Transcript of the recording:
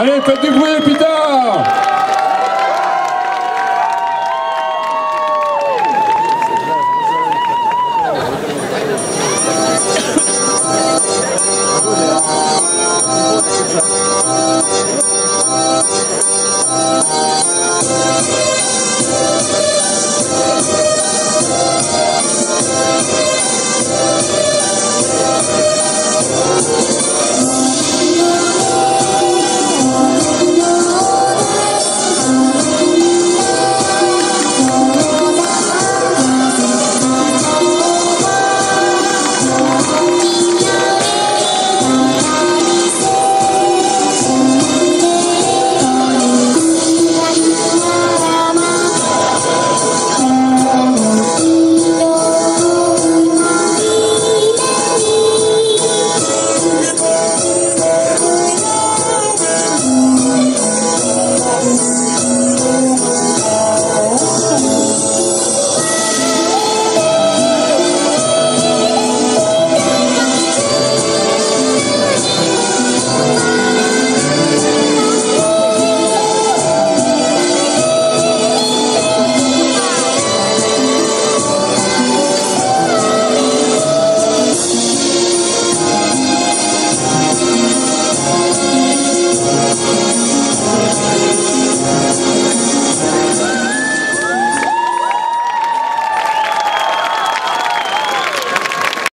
Allez, faites du bruit, putain